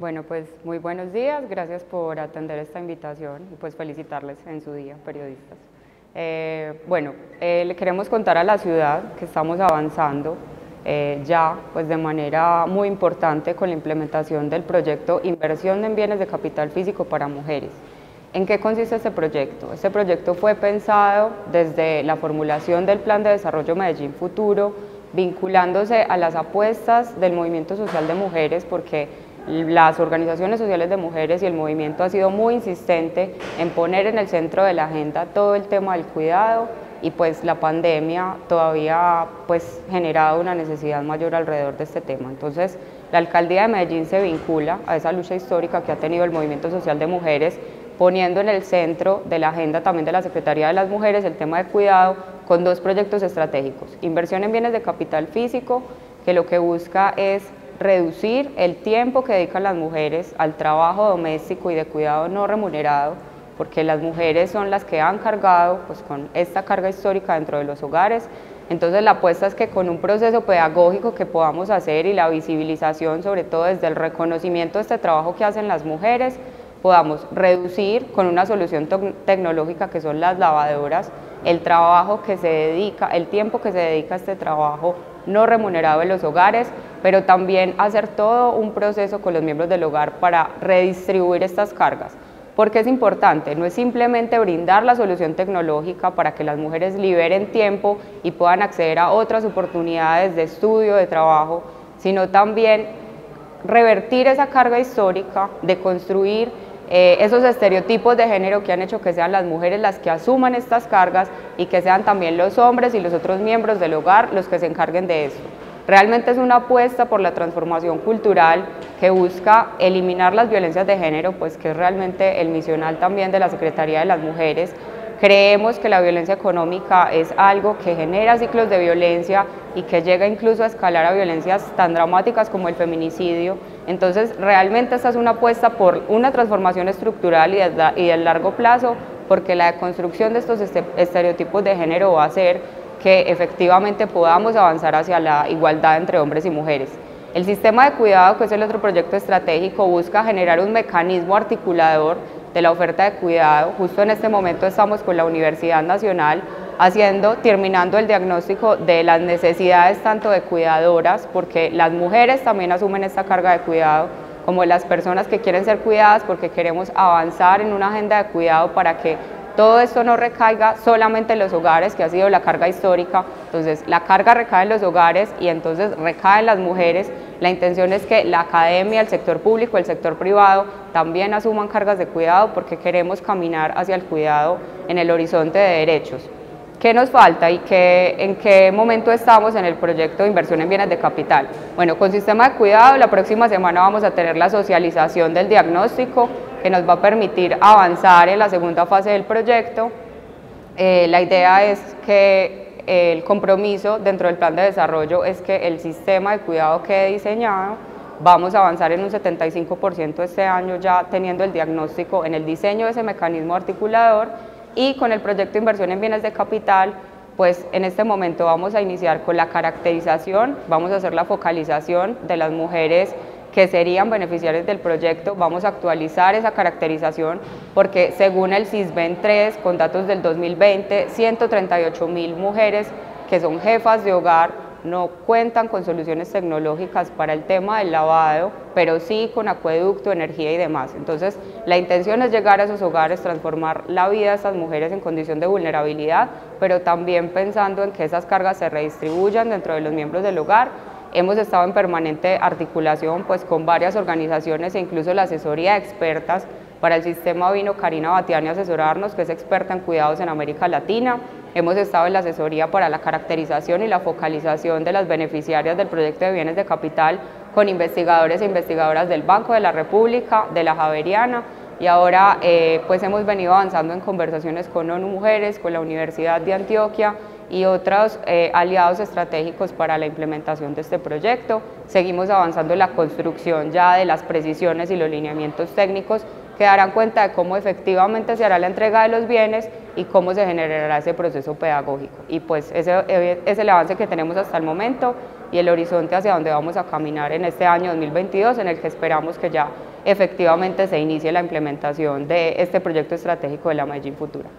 Bueno, pues muy buenos días, gracias por atender esta invitación y pues felicitarles en su día, periodistas. Eh, bueno, eh, le queremos contar a la ciudad que estamos avanzando eh, ya pues de manera muy importante con la implementación del proyecto Inversión en Bienes de Capital Físico para Mujeres. ¿En qué consiste este proyecto? Este proyecto fue pensado desde la formulación del Plan de Desarrollo Medellín Futuro, vinculándose a las apuestas del movimiento social de mujeres, porque las organizaciones sociales de mujeres y el movimiento ha sido muy insistente en poner en el centro de la agenda todo el tema del cuidado y pues la pandemia todavía pues generado una necesidad mayor alrededor de este tema. Entonces la alcaldía de Medellín se vincula a esa lucha histórica que ha tenido el movimiento social de mujeres poniendo en el centro de la agenda también de la Secretaría de las Mujeres el tema de cuidado con dos proyectos estratégicos. Inversión en bienes de capital físico, que lo que busca es reducir el tiempo que dedican las mujeres al trabajo doméstico y de cuidado no remunerado, porque las mujeres son las que han cargado pues, con esta carga histórica dentro de los hogares. Entonces la apuesta es que con un proceso pedagógico que podamos hacer y la visibilización, sobre todo desde el reconocimiento de este trabajo que hacen las mujeres, podamos reducir con una solución tecnológica que son las lavadoras, el trabajo que se dedica, el tiempo que se dedica a este trabajo no remunerado en los hogares, pero también hacer todo un proceso con los miembros del hogar para redistribuir estas cargas. Porque es importante, no es simplemente brindar la solución tecnológica para que las mujeres liberen tiempo y puedan acceder a otras oportunidades de estudio, de trabajo, sino también revertir esa carga histórica de construir eh, esos estereotipos de género que han hecho que sean las mujeres las que asuman estas cargas y que sean también los hombres y los otros miembros del hogar los que se encarguen de esto. Realmente es una apuesta por la transformación cultural que busca eliminar las violencias de género, pues que es realmente el misional también de la Secretaría de las Mujeres, Creemos que la violencia económica es algo que genera ciclos de violencia y que llega incluso a escalar a violencias tan dramáticas como el feminicidio. Entonces, realmente esta es una apuesta por una transformación estructural y de, largo plazo, porque la construcción de estos este, estereotipos de género va a hacer que efectivamente podamos avanzar hacia la igualdad entre hombres y mujeres. El sistema de cuidado, que es el otro proyecto estratégico, busca generar un mecanismo articulador de la oferta de cuidado. Justo en este momento estamos con la Universidad Nacional haciendo, terminando el diagnóstico de las necesidades tanto de cuidadoras, porque las mujeres también asumen esta carga de cuidado, como las personas que quieren ser cuidadas porque queremos avanzar en una agenda de cuidado para que todo esto no recaiga solamente en los hogares, que ha sido la carga histórica, entonces la carga recae en los hogares y entonces recae en las mujeres. La intención es que la academia, el sector público, el sector privado también asuman cargas de cuidado porque queremos caminar hacia el cuidado en el horizonte de derechos. ¿Qué nos falta y qué, en qué momento estamos en el proyecto de inversión en bienes de capital? Bueno, con sistema de cuidado, la próxima semana vamos a tener la socialización del diagnóstico que nos va a permitir avanzar en la segunda fase del proyecto. Eh, la idea es que el compromiso dentro del plan de desarrollo es que el sistema de cuidado quede diseñado, vamos a avanzar en un 75% este año ya teniendo el diagnóstico en el diseño de ese mecanismo articulador y con el proyecto de inversión en bienes de capital, pues en este momento vamos a iniciar con la caracterización, vamos a hacer la focalización de las mujeres que serían beneficiarios del proyecto, vamos a actualizar esa caracterización porque según el CISBEN 3, con datos del 2020, 138 mil mujeres que son jefas de hogar no cuentan con soluciones tecnológicas para el tema del lavado, pero sí con acueducto, energía y demás. Entonces, la intención es llegar a esos hogares, transformar la vida de estas mujeres en condición de vulnerabilidad, pero también pensando en que esas cargas se redistribuyan dentro de los miembros del hogar. Hemos estado en permanente articulación pues, con varias organizaciones e incluso la asesoría de expertas para el sistema vino Karina Batiani asesorarnos, que es experta en cuidados en América Latina. Hemos estado en la asesoría para la caracterización y la focalización de las beneficiarias del proyecto de bienes de capital con investigadores e investigadoras del Banco de la República, de la Javeriana, y ahora eh, pues hemos venido avanzando en conversaciones con ONU Mujeres, con la Universidad de Antioquia y otros eh, aliados estratégicos para la implementación de este proyecto. Seguimos avanzando en la construcción ya de las precisiones y los lineamientos técnicos que darán cuenta de cómo efectivamente se hará la entrega de los bienes y cómo se generará ese proceso pedagógico. Y pues ese es el avance que tenemos hasta el momento. y el horizonte hacia donde vamos a caminar en este año 2022 en el que esperamos que ya efectivamente se inicie la implementación de este proyecto estratégico de la Medellín Futura.